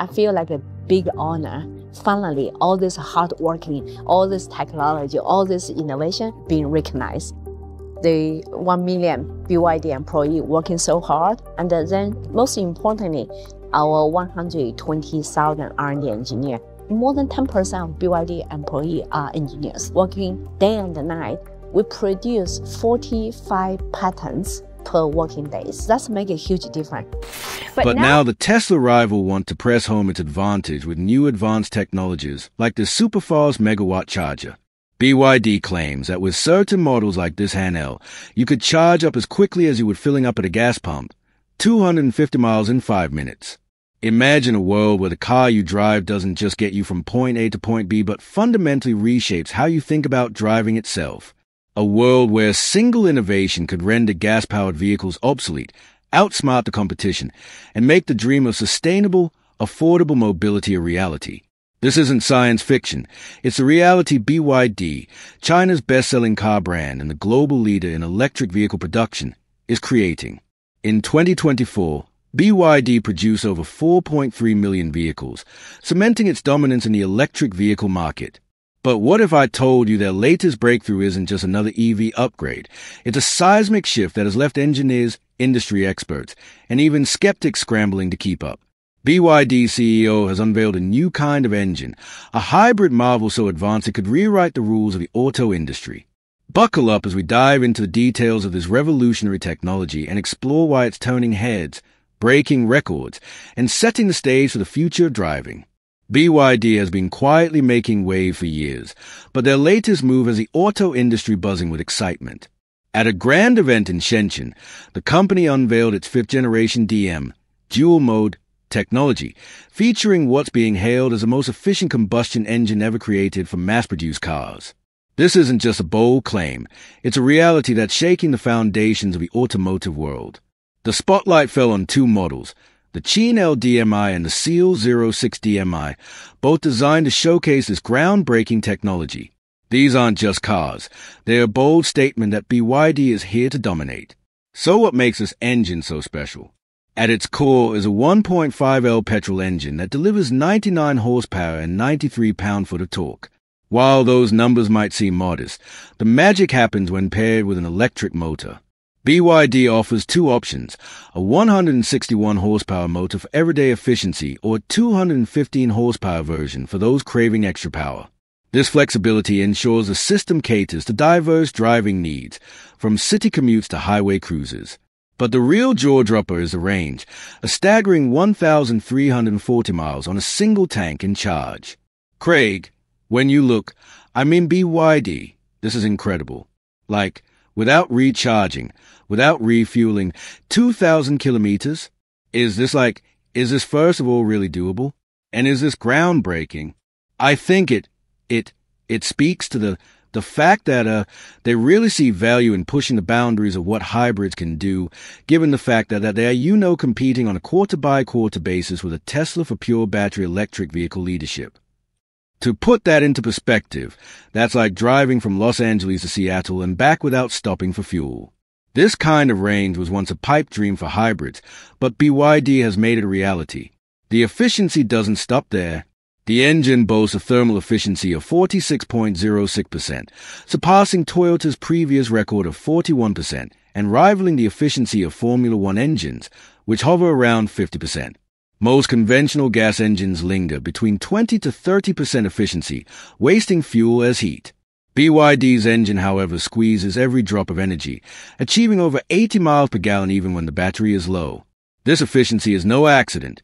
I feel like a big honor. Finally, all this hard working, all this technology, all this innovation being recognized. The 1 million BYD employee working so hard, and then most importantly, our 120,000 R&D engineer. More than 10% of BYD employee are engineers working day and night. We produce 45 patents per working days. That's make a huge difference. But, but now, now, the Tesla rival want to press home its advantage with new advanced technologies like the superfast megawatt charger. BYD claims that with certain models like this L, you could charge up as quickly as you would filling up at a gas pump, 250 miles in 5 minutes. Imagine a world where the car you drive doesn't just get you from point A to point B, but fundamentally reshapes how you think about driving itself. A world where single innovation could render gas powered vehicles obsolete, outsmart the competition, and make the dream of sustainable, affordable mobility a reality. This isn't science fiction. It's a reality BYD, China's best selling car brand and the global leader in electric vehicle production, is creating. In 2024, BYD produced over 4.3 million vehicles, cementing its dominance in the electric vehicle market. But what if I told you their latest breakthrough isn't just another EV upgrade? It's a seismic shift that has left engineers, industry experts, and even skeptics scrambling to keep up. BYD CEO has unveiled a new kind of engine, a hybrid marvel so advanced it could rewrite the rules of the auto industry. Buckle up as we dive into the details of this revolutionary technology and explore why it's turning heads, breaking records, and setting the stage for the future of driving. BYD has been quietly making wave for years, but their latest move has the auto industry buzzing with excitement. At a grand event in Shenzhen, the company unveiled its fifth generation DM, dual mode technology, featuring what's being hailed as the most efficient combustion engine ever created for mass produced cars. This isn't just a bold claim, it's a reality that's shaking the foundations of the automotive world. The spotlight fell on two models, the Qin DMI and the Seal 06 DMI, both designed to showcase this groundbreaking technology. These aren't just cars. They're a bold statement that BYD is here to dominate. So what makes this engine so special? At its core is a 1.5L petrol engine that delivers 99 horsepower and 93 pound-foot of torque. While those numbers might seem modest, the magic happens when paired with an electric motor. BYD offers two options, a 161 horsepower motor for everyday efficiency or a 215 horsepower version for those craving extra power. This flexibility ensures the system caters to diverse driving needs, from city commutes to highway cruises. But the real jaw dropper is the range, a staggering 1,340 miles on a single tank in charge. Craig, when you look, I mean BYD, this is incredible. Like, without recharging, without refueling, 2,000 kilometers? Is this like, is this first of all really doable? And is this groundbreaking? I think it, it, it speaks to the, the fact that uh, they really see value in pushing the boundaries of what hybrids can do, given the fact that, that they are, you know, competing on a quarter by quarter basis with a Tesla for pure battery electric vehicle leadership. To put that into perspective, that's like driving from Los Angeles to Seattle and back without stopping for fuel. This kind of range was once a pipe dream for hybrids, but BYD has made it a reality. The efficiency doesn't stop there. The engine boasts a thermal efficiency of 46.06%, surpassing Toyota's previous record of 41% and rivaling the efficiency of Formula One engines, which hover around 50%. Most conventional gas engines linger between 20 to 30% efficiency, wasting fuel as heat. BYD's engine, however, squeezes every drop of energy, achieving over 80 miles per gallon even when the battery is low. This efficiency is no accident.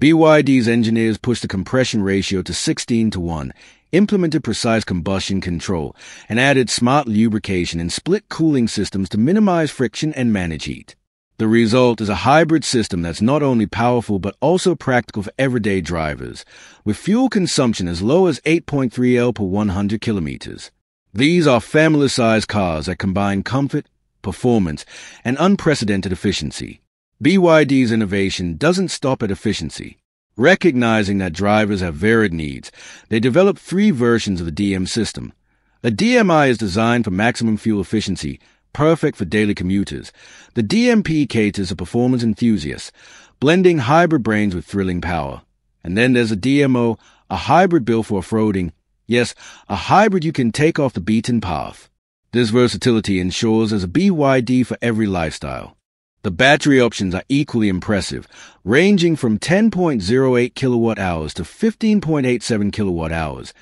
BYD's engineers pushed the compression ratio to 16 to 1, implemented precise combustion control, and added smart lubrication and split cooling systems to minimize friction and manage heat. The result is a hybrid system that's not only powerful but also practical for everyday drivers, with fuel consumption as low as 8.3 L per 100 kilometers. These are family-sized cars that combine comfort, performance, and unprecedented efficiency. BYD's innovation doesn't stop at efficiency. Recognizing that drivers have varied needs, they developed three versions of the DM system. A DMI is designed for maximum fuel efficiency perfect for daily commuters. The DMP caters to performance enthusiasts, blending hybrid brains with thrilling power. And then there's a DMO, a hybrid built for off-roading. Yes, a hybrid you can take off the beaten path. This versatility ensures there's a BYD for every lifestyle. The battery options are equally impressive, ranging from 10.08 kilowatt hours to 15.87 kilowatt hours.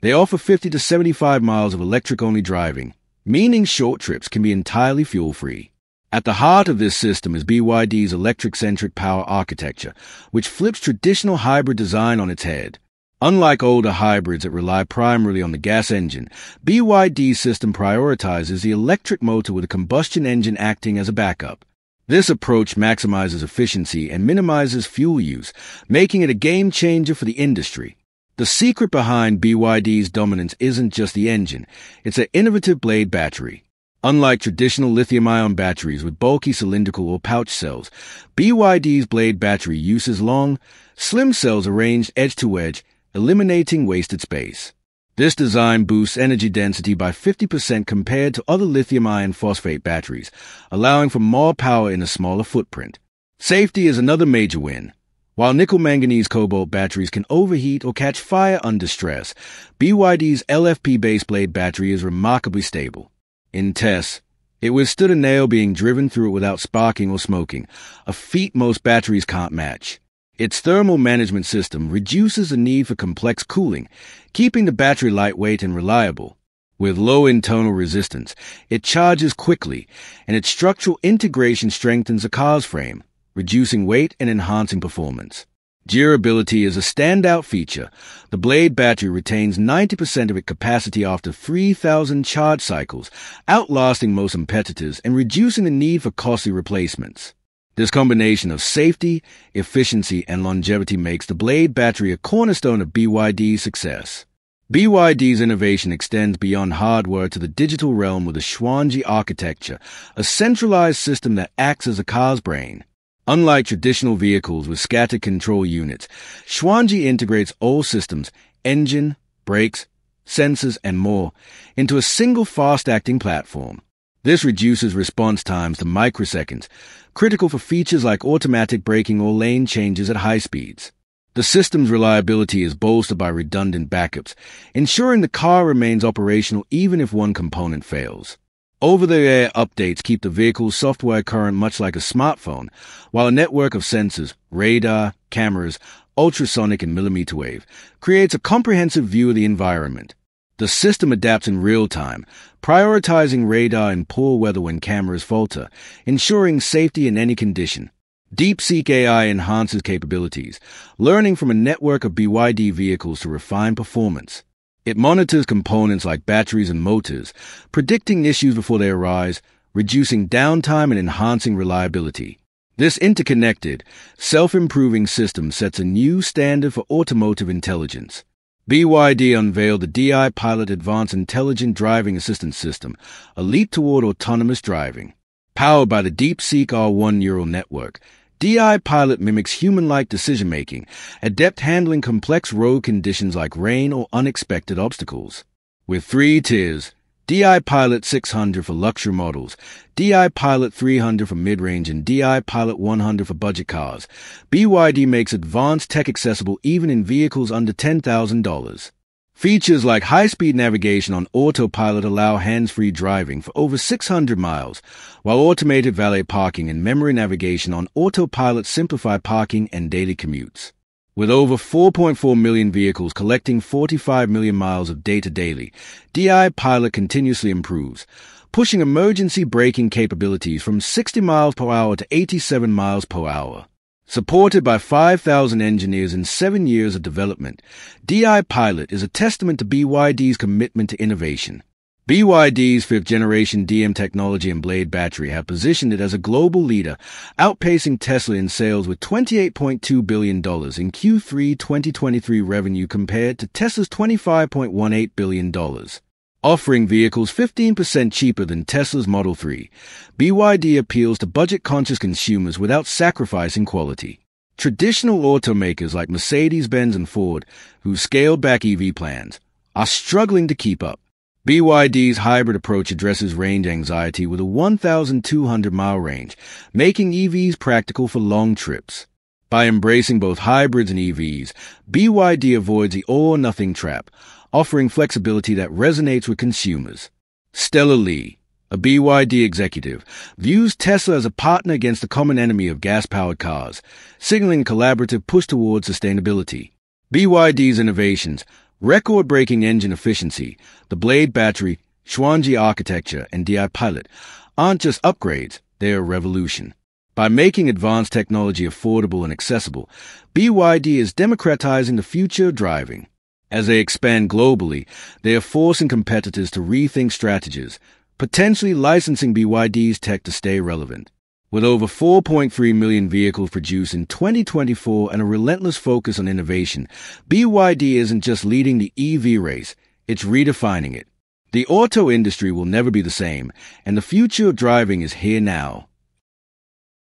They offer 50 to 75 miles of electric only driving, meaning short trips can be entirely fuel free. At the heart of this system is BYD's electric centric power architecture, which flips traditional hybrid design on its head. Unlike older hybrids that rely primarily on the gas engine, BYD's system prioritizes the electric motor with a combustion engine acting as a backup. This approach maximizes efficiency and minimizes fuel use, making it a game changer for the industry. The secret behind BYD's dominance isn't just the engine, it's an innovative blade battery. Unlike traditional lithium ion batteries with bulky cylindrical or pouch cells, BYD's blade battery uses long, slim cells arranged edge to edge, eliminating wasted space. This design boosts energy density by 50% compared to other lithium-iron phosphate batteries, allowing for more power in a smaller footprint. Safety is another major win. While nickel manganese cobalt batteries can overheat or catch fire under stress, BYD's LFP base blade battery is remarkably stable. In tests, it withstood a nail being driven through it without sparking or smoking, a feat most batteries can't match. Its thermal management system reduces the need for complex cooling, keeping the battery lightweight and reliable. With low internal resistance, it charges quickly, and its structural integration strengthens the car's frame, reducing weight and enhancing performance. Durability is a standout feature. The Blade battery retains 90% of its capacity after 3,000 charge cycles, outlasting most competitors and reducing the need for costly replacements. This combination of safety, efficiency, and longevity makes the Blade battery a cornerstone of BYD's success. BYD's innovation extends beyond hardware to the digital realm with the Xuanji architecture, a centralized system that acts as a car's brain. Unlike traditional vehicles with scattered control units, Xuanji integrates all systems, engine, brakes, sensors, and more, into a single fast-acting platform. This reduces response times to microseconds, critical for features like automatic braking or lane changes at high speeds. The system's reliability is bolstered by redundant backups, ensuring the car remains operational even if one component fails. Over-the-air updates keep the vehicle's software current much like a smartphone, while a network of sensors, radar, cameras, ultrasonic and millimeter wave, creates a comprehensive view of the environment. The system adapts in real time, prioritizing radar in poor weather when cameras falter, ensuring safety in any condition. DeepSeek AI enhances capabilities, learning from a network of BYD vehicles to refine performance. It monitors components like batteries and motors, predicting issues before they arise, reducing downtime and enhancing reliability. This interconnected, self-improving system sets a new standard for automotive intelligence. BYD unveiled the DiPilot Advanced Intelligent Driving Assistance System, a leap toward autonomous driving. Powered by the DeepSeek R1 neural network, DiPilot mimics human-like decision-making, adept handling complex road conditions like rain or unexpected obstacles. With three tiers, DiPilot 600 for luxury models, DiPilot 300 for mid-range, and DiPilot 100 for budget cars. BYD makes advanced tech accessible even in vehicles under $10,000. Features like high-speed navigation on autopilot allow hands-free driving for over 600 miles, while automated valet parking and memory navigation on autopilot simplify parking and daily commutes. With over 4.4 million vehicles collecting 45 million miles of data daily, DiPilot continuously improves, pushing emergency braking capabilities from 60 miles per hour to 87 miles per hour. Supported by 5,000 engineers and seven years of development, DiPilot is a testament to BYD's commitment to innovation. BYD's fifth generation DM technology and Blade battery have positioned it as a global leader, outpacing Tesla in sales with $28.2 billion in Q3 2023 revenue compared to Tesla's $25.18 billion. Offering vehicles 15% cheaper than Tesla's Model 3, BYD appeals to budget conscious consumers without sacrificing quality. Traditional automakers like Mercedes Benz and Ford, who scaled back EV plans, are struggling to keep up. BYD's hybrid approach addresses range anxiety with a 1,200 mile range, making EVs practical for long trips. By embracing both hybrids and EVs, BYD avoids the all or nothing trap, offering flexibility that resonates with consumers. Stella Li, a BYD executive, views Tesla as a partner against the common enemy of gas powered cars, signaling a collaborative push towards sustainability. BYD's innovations, record breaking engine efficiency, the Blade battery, Xuanji architecture, and DiPilot aren't just upgrades, they are a revolution. By making advanced technology affordable and accessible, BYD is democratizing the future of driving. As they expand globally, they are forcing competitors to rethink strategies, potentially licensing BYD's tech to stay relevant. With over 4.3 million vehicles produced in 2024 and a relentless focus on innovation, BYD isn't just leading the EV race, it's redefining it. The auto industry will never be the same, and the future of driving is here now.